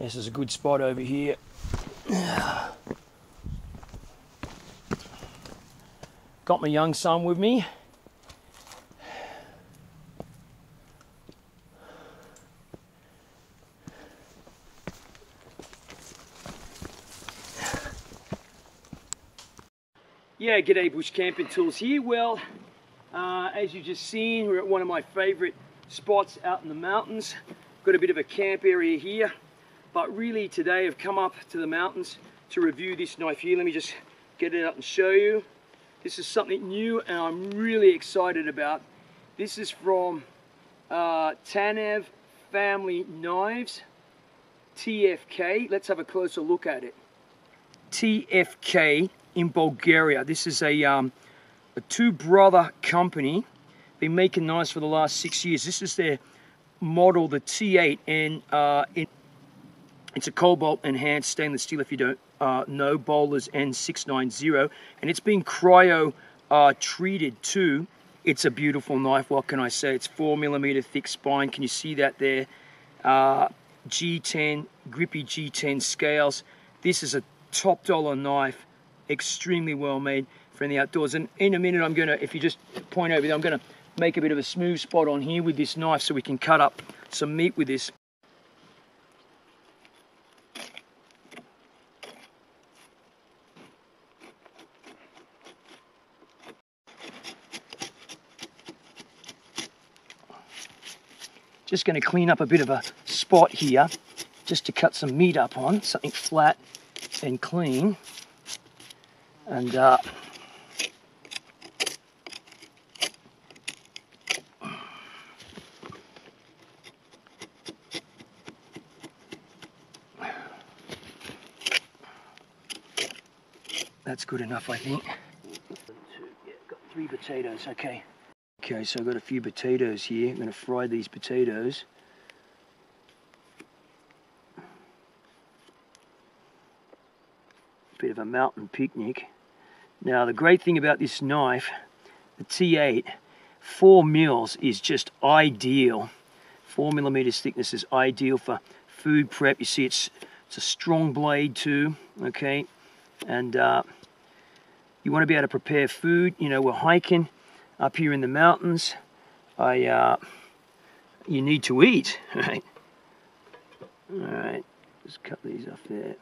This is a good spot over here. Got my young son with me. Yeah, g'day Bush Camping Tools here. Well, uh, as you just seen, we're at one of my favorite spots out in the mountains. Got a bit of a camp area here, but really today I've come up to the mountains to review this knife here. Let me just get it up and show you. This is something new and I'm really excited about. This is from uh, Tanev Family Knives, TFK. Let's have a closer look at it. TFK in Bulgaria. This is a, um, a two-brother company. Been making knives for the last six years. This is their model, the T8, and uh, it, it's a cobalt enhanced stainless steel. If you don't uh, know, Böhler's N690, and it's been cryo uh, treated too. It's a beautiful knife. What can I say? It's four millimeter thick spine. Can you see that there? Uh, G10 grippy G10 scales. This is a top dollar knife extremely well made for the outdoors. And in a minute, I'm gonna, if you just point over there, I'm gonna make a bit of a smooth spot on here with this knife so we can cut up some meat with this. Just going to clean up a bit of a spot here just to cut some meat up on, something flat and clean. And uh, that's good enough I think. Yeah, got three potatoes okay okay so I've got a few potatoes here I'm going to fry these potatoes bit of a mountain picnic now the great thing about this knife, the T8, four mils is just ideal. Four millimeters thickness is ideal for food prep. You see it's, it's a strong blade too, okay? And uh, you want to be able to prepare food. You know, we're hiking up here in the mountains. I, uh, you need to eat, right? All right, just cut these off there.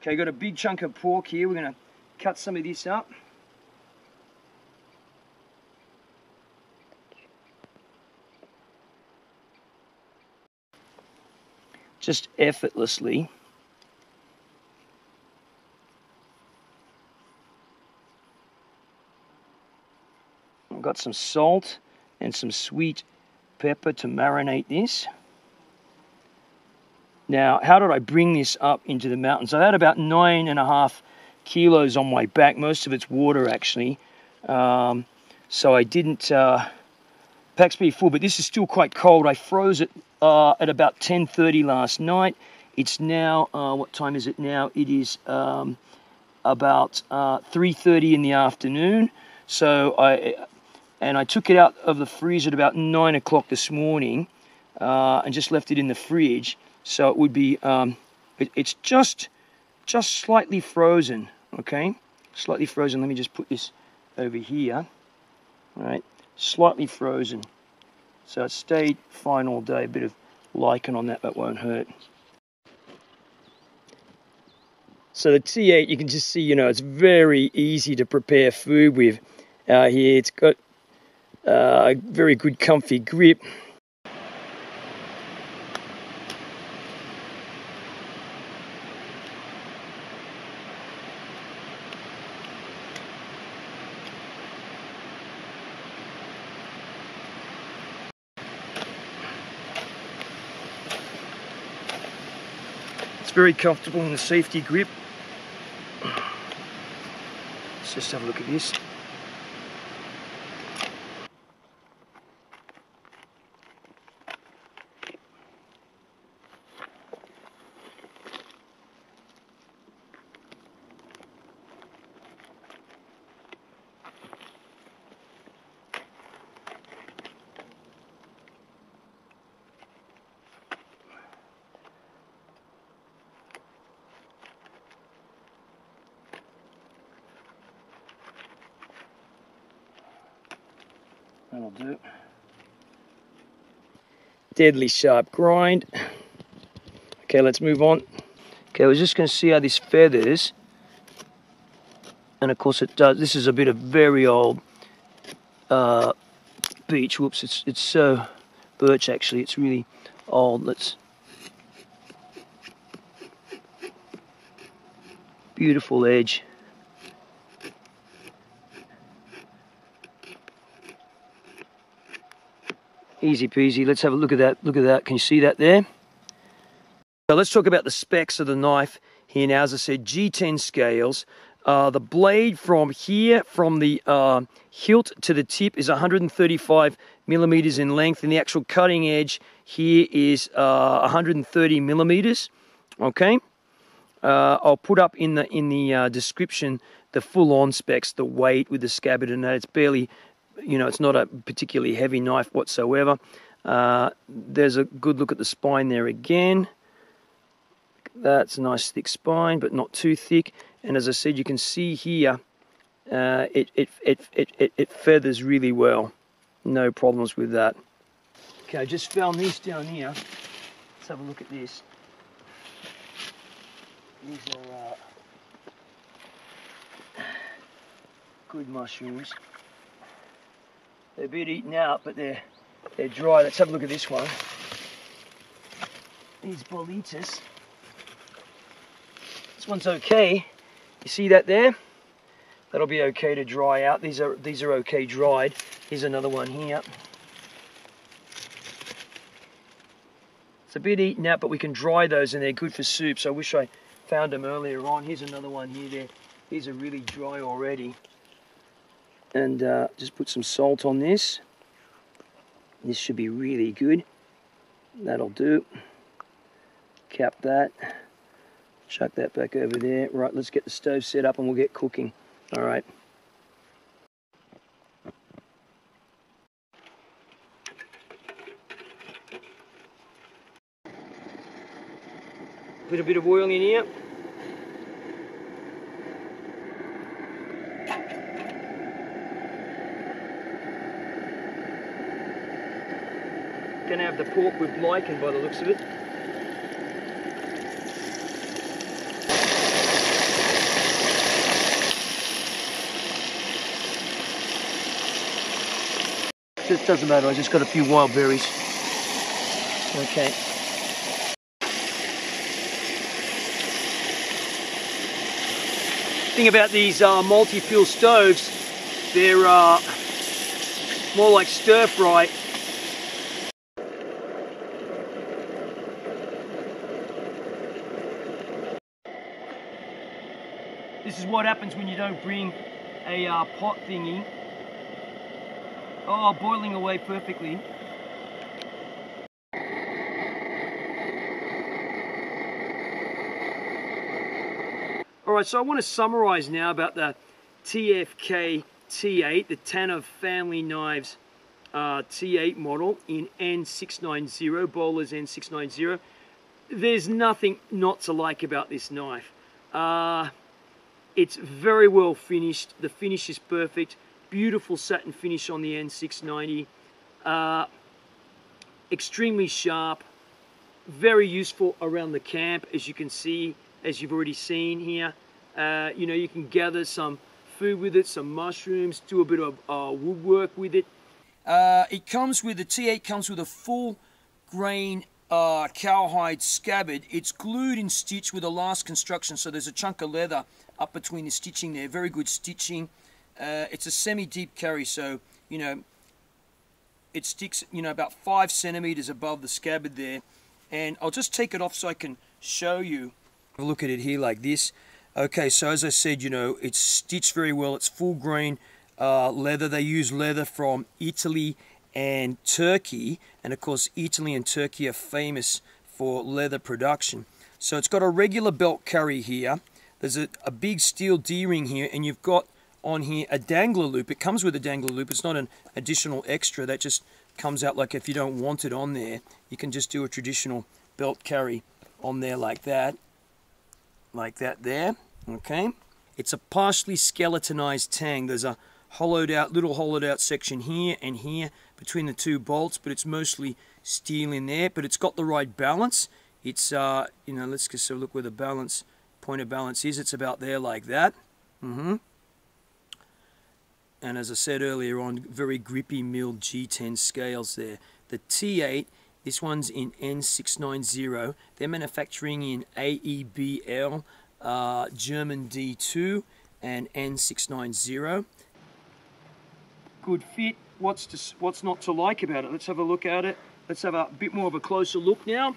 Okay, got a big chunk of pork here. We're to cut some of this up. Just effortlessly. Got some salt and some sweet pepper to marinate this. Now, how did I bring this up into the mountains? I had about nine and a half kilos on my back. Most of it's water, actually. Um, so I didn't uh, pack's full, but this is still quite cold. I froze it uh, at about 10:30 last night. It's now uh, what time is it now? It is um, about 3:30 uh, in the afternoon. So I and I took it out of the freezer at about nine o'clock this morning uh, and just left it in the fridge. So it would be, um, it, it's just, just slightly frozen, okay? Slightly frozen. Let me just put this over here, all right? Slightly frozen. So it stayed fine all day. A bit of lichen on that, that won't hurt. So the T8, you can just see, you know, it's very easy to prepare food with uh, here. It's got uh, a very good comfy grip. It's very comfortable in the safety grip. Let's just have a look at this. That'll do. Deadly sharp grind. Okay, let's move on. Okay, we're just going to see how this feathers. And of course it does. This is a bit of very old uh, beech. Whoops, it's, it's so birch actually. It's really old. Let's beautiful edge. Easy peasy. Let's have a look at that. Look at that. Can you see that there? So let's talk about the specs of the knife here now. As I said, G10 scales. Uh, the blade from here, from the uh, hilt to the tip, is 135 millimeters in length, and the actual cutting edge here is uh, 130 millimeters. Okay, uh, I'll put up in the in the uh, description the full-on specs, the weight with the scabbard, and that it's barely, you know, it's not a particularly heavy knife whatsoever. Uh, there's a good look at the spine there again. That's a nice thick spine, but not too thick. And as I said, you can see here, uh, it, it, it, it, it, feathers really well. No problems with that. Okay, just found these down here. Let's have a look at this. These are uh, good mushrooms. They're a bit eaten out, but they're they're dry. Let's have a look at this one. These boletus. This one's okay. You see that there? That'll be okay to dry out. These are these are okay dried. Here's another one here. It's a bit eaten out, but we can dry those and they're good for soups. I wish I found them earlier on. Here's another one here. There. These are really dry already. And uh, just put some salt on this. This should be really good. That'll do. Cap that. Chuck that back over there. Right, let's get the stove set up and we'll get cooking. All right. Put a bit of oil in here. Gonna the pork with lichen by the looks of it. Just doesn't matter, I just got a few wild berries. Okay. Thing about these uh, multi-fuel stoves, they're uh, more like stir fry. This is what happens when you don't bring a uh, pot thingy Oh, boiling away perfectly. All right, so I want to summarize now about the TFK T8, the Tanev Family Knives uh, T8 model in N690, Böhler's N690. There's nothing not to like about this knife. Uh, it's very well finished. The finish is perfect beautiful satin finish on the N690. Uh, extremely sharp, very useful around the camp, as you can see, as you've already seen here. Uh, you know, you can gather some food with it, some mushrooms, do a bit of uh, woodwork with it. Uh, it comes with, the T8 comes with a full grain uh, cowhide scabbard. It's glued and stitched with a last construction, so there's a chunk of leather up between the stitching there. Very good stitching. Uh, it's a semi-deep carry, so, you know, it sticks, you know, about five centimeters above the scabbard there. And I'll just take it off so I can show you. Look at it here like this. Okay, so as I said, you know, it's stitched very well. It's full grain uh, leather. They use leather from Italy and Turkey. And of course, Italy and Turkey are famous for leather production. So it's got a regular belt carry here. There's a, a big steel D-ring here, and you've got on here a dangler loop. It comes with a dangler loop. It's not an additional extra that just comes out like if you don't want it on there. You can just do a traditional belt carry on there like that. Like that there. Okay. It's a partially skeletonized tang. There's a hollowed out, little hollowed out section here and here between the two bolts, but it's mostly steel in there, but it's got the right balance. It's, uh, you know, let's just look where the balance, point of balance is. It's about there like that. Mm-hmm. And as I said earlier on, very grippy milled G10 scales there. The T8, this one's in N690. They're manufacturing in AEBL, uh, German D2, and N690 good fit. What's to, what's not to like about it? Let's have a look at it. Let's have a bit more of a closer look now.